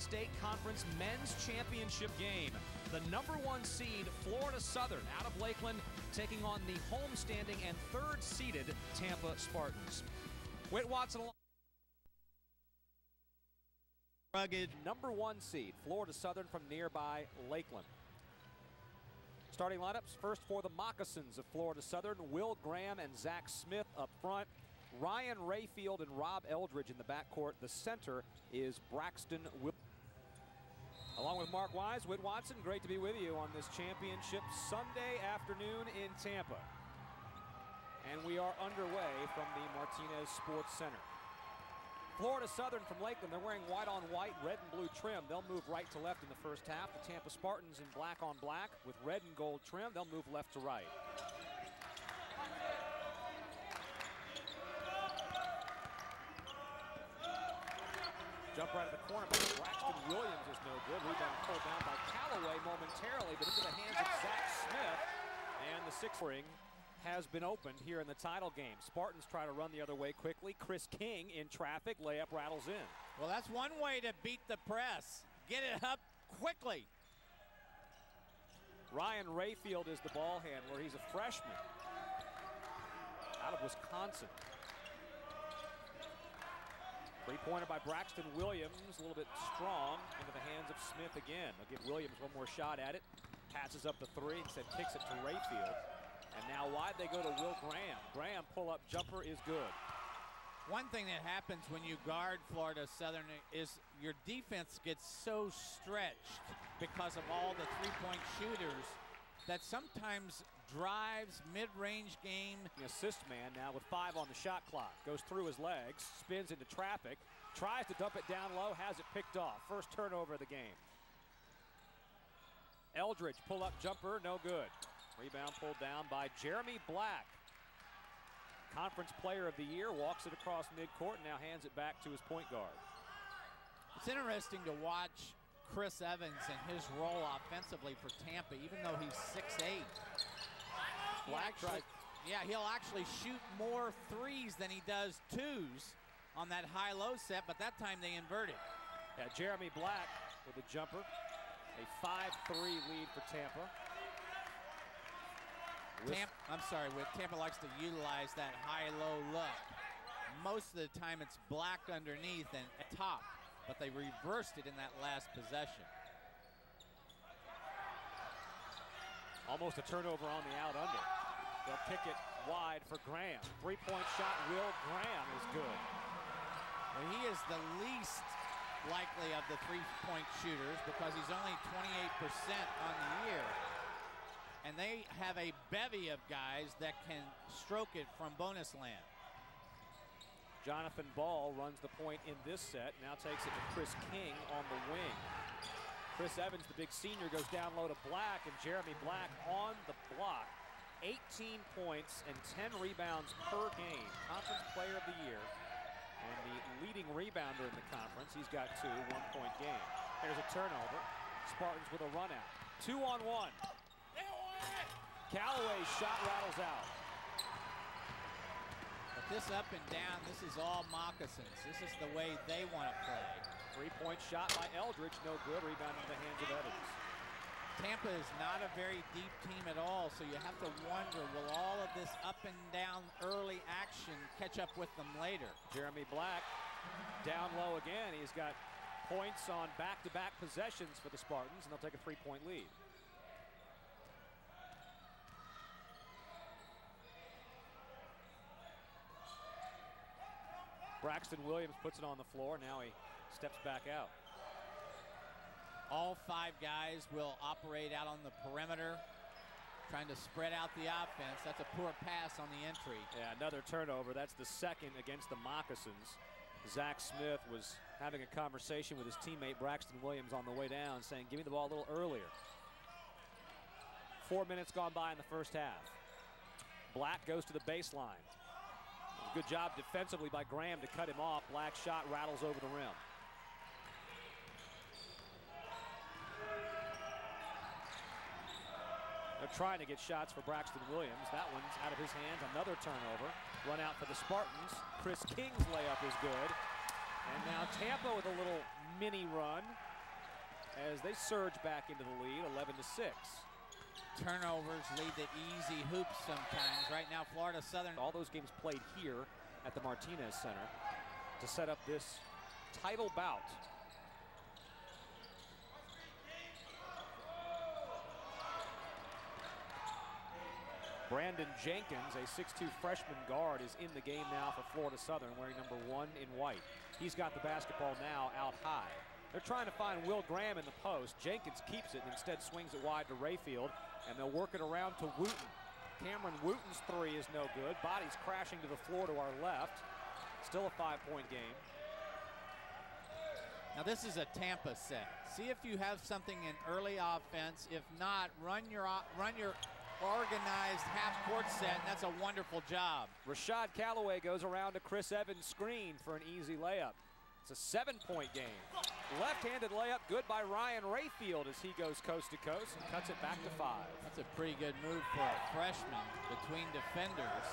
State Conference Men's Championship game. The number one seed, Florida Southern, out of Lakeland, taking on the homestanding and third seeded Tampa Spartans. Whit Watson. Rugged. Number one seed, Florida Southern from nearby Lakeland. Starting lineups first for the Moccasins of Florida Southern, Will Graham and Zach Smith up front. Ryan Rayfield and Rob Eldridge in the backcourt. The center is Braxton Will. Along with Mark Wise, Whit Watson, great to be with you on this championship Sunday afternoon in Tampa. And we are underway from the Martinez Sports Center. Florida Southern from Lakeland, they're wearing white on white, red and blue trim. They'll move right to left in the first half. The Tampa Spartans in black on black with red and gold trim. They'll move left to right. Right at the corner, but Braxton Williams is no good. Rebound pulled down by Callaway momentarily, but into the hands of Zach Smith. And the sixth ring has been opened here in the title game. Spartans try to run the other way quickly. Chris King in traffic. Layup rattles in. Well, that's one way to beat the press. Get it up quickly. Ryan Rayfield is the ball handler. He's a freshman out of Wisconsin. Three-pointer by Braxton Williams, a little bit strong into the hands of Smith again. They'll give Williams one more shot at it. Passes up the three, instead kicks it to Rayfield. And now wide they go to Will Graham. Graham pull-up jumper is good. One thing that happens when you guard Florida Southern is your defense gets so stretched because of all the three-point shooters that sometimes drives mid-range game. The assist man now with five on the shot clock. Goes through his legs, spins into traffic, tries to dump it down low, has it picked off. First turnover of the game. Eldridge pull-up jumper, no good. Rebound pulled down by Jeremy Black. Conference player of the year, walks it across midcourt, and now hands it back to his point guard. It's interesting to watch Chris Evans and his role offensively for Tampa, even though he's 6'8". Black tries. Yeah, he'll actually shoot more threes than he does twos on that high-low set, but that time they inverted. Yeah, Jeremy Black with a jumper. A 5-3 lead for Tampa. Tampa, I'm sorry, with Tampa likes to utilize that high-low look. Most of the time it's black underneath and top, but they reversed it in that last possession. Almost a turnover on the out under. They'll kick it wide for Graham. Three-point shot, Will Graham is good. Well, he is the least likely of the three-point shooters because he's only 28% on the year. And they have a bevy of guys that can stroke it from bonus land. Jonathan Ball runs the point in this set. Now takes it to Chris King on the wing. Chris Evans, the big senior, goes down low to Black, and Jeremy Black on the block. 18 points and 10 rebounds per game. Conference player of the year. And the leading rebounder in the conference. He's got two, one-point game. There's a turnover. Spartans with a run out. Two on one. Callaway's shot rattles out. But this up and down, this is all moccasins. This is the way they want to play. Three-point shot by Eldridge, no good. Rebound in the hands of Evans. Tampa is not a very deep team at all, so you have to wonder, will all of this up and down early action catch up with them later? Jeremy Black down low again. He's got points on back-to-back -back possessions for the Spartans, and they'll take a three-point lead. Braxton Williams puts it on the floor. Now he steps back out. All five guys will operate out on the perimeter, trying to spread out the offense. That's a poor pass on the entry. Yeah, another turnover. That's the second against the Moccasins. Zach Smith was having a conversation with his teammate Braxton Williams on the way down, saying, give me the ball a little earlier. Four minutes gone by in the first half. Black goes to the baseline. Good job defensively by Graham to cut him off. Black shot rattles over the rim. Trying to get shots for Braxton Williams. That one's out of his hands. Another turnover. Run out for the Spartans. Chris King's layup is good. And now Tampa with a little mini run. as they surge back into the lead, 11 to 6. Turnovers lead to easy hoops sometimes. Right now, Florida Southern. All those games played here at the Martinez Center to set up this title bout. Brandon Jenkins, a 6'2 freshman guard, is in the game now for Florida Southern, wearing number one in white. He's got the basketball now out high. They're trying to find Will Graham in the post. Jenkins keeps it and instead swings it wide to Rayfield, and they'll work it around to Wooten. Cameron Wooten's three is no good. Body's crashing to the floor to our left. Still a five-point game. Now this is a Tampa set. See if you have something in early offense. If not, run your run your organized half-court set, and that's a wonderful job. Rashad Calloway goes around to Chris Evans' screen for an easy layup. It's a seven-point game. Left-handed layup, good by Ryan Rayfield as he goes coast to coast and cuts it back to five. That's a pretty good move for a freshman between defenders.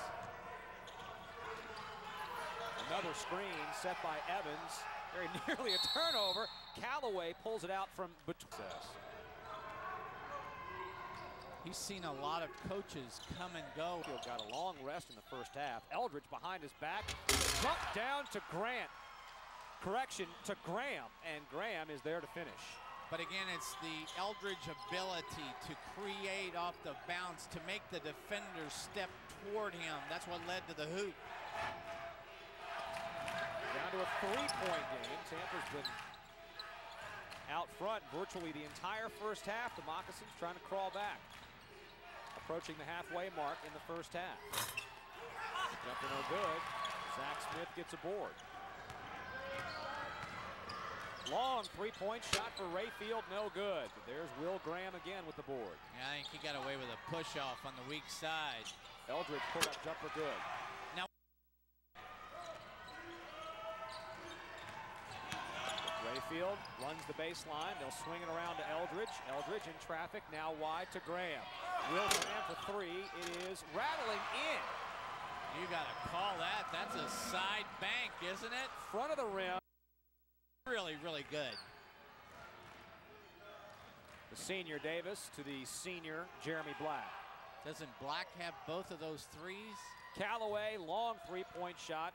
Another screen set by Evans. Very nearly a turnover. Calloway pulls it out from between. He's seen a lot of coaches come and go. He Got a long rest in the first half. Eldridge behind his back. Jump down to Grant. Correction to Graham. And Graham is there to finish. But again, it's the Eldridge ability to create off the bounce, to make the defenders step toward him. That's what led to the hoop. Down to a three-point game. Tampa's been out front virtually the entire first half. The Moccasins trying to crawl back approaching the halfway mark in the first half. Jumper no good. Zach Smith gets a board. Long three-point shot for Rayfield, no good. But there's Will Graham again with the board. Yeah, I think he got away with a push-off on the weak side. Eldridge put up jumper good. Rayfield runs the baseline. They'll swing it around to Eldridge. Eldridge in traffic, now wide to Graham. Will Graham for three. It is rattling in. You got to call that. That's a side bank, isn't it? Front of the rim. Really, really good. The senior Davis to the senior Jeremy Black. Doesn't Black have both of those threes? Callaway, long three-point shot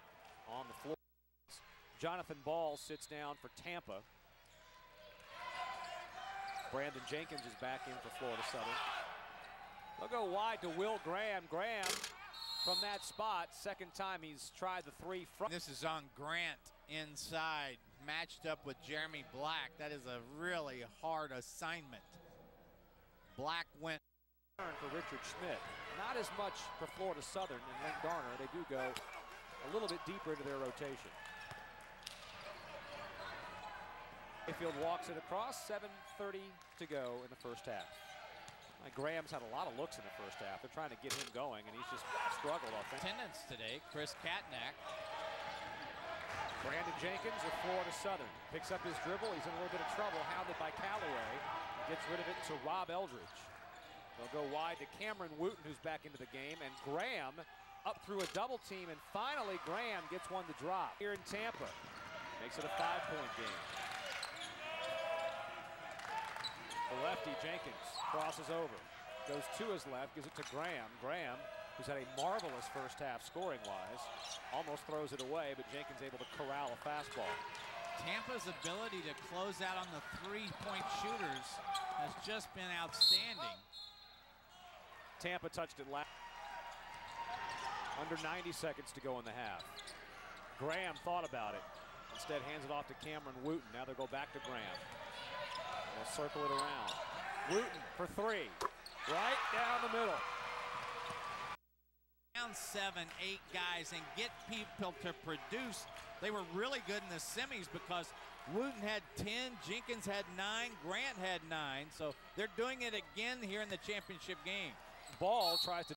on the floor. Jonathan Ball sits down for Tampa. Brandon Jenkins is back in for Florida Southern. They'll go wide to Will Graham. Graham from that spot, second time he's tried the three front. This is on Grant inside, matched up with Jeremy Black. That is a really hard assignment. Black went for Richard Schmidt. Not as much for Florida Southern and Link Garner. They do go a little bit deeper into their rotation. Mayfield walks it across, 7.30 to go in the first half. Like Graham's had a lot of looks in the first half. They're trying to get him going, and he's just struggled offensively. Attendance today, Chris Katnack. Brandon Jenkins of Florida Southern picks up his dribble. He's in a little bit of trouble, hounded by Calloway. Gets rid of it to Rob Eldridge. They'll go wide to Cameron Wooten, who's back into the game, and Graham up through a double team, and finally Graham gets one to drop here in Tampa. Makes it a five-point game. The lefty, Jenkins, crosses over. Goes to his left, gives it to Graham. Graham, who's had a marvelous first half scoring-wise, almost throws it away, but Jenkins able to corral a fastball. Tampa's ability to close out on the three-point shooters has just been outstanding. Tampa touched it last. Under 90 seconds to go in the half. Graham thought about it. Instead hands it off to Cameron Wooten. Now they'll go back to Graham. They'll circle it around. Wooten for three. Right down the middle. Down seven, eight guys and get people to produce. They were really good in the semis because Wooten had 10, Jenkins had nine, Grant had nine. So they're doing it again here in the championship game. Ball tries to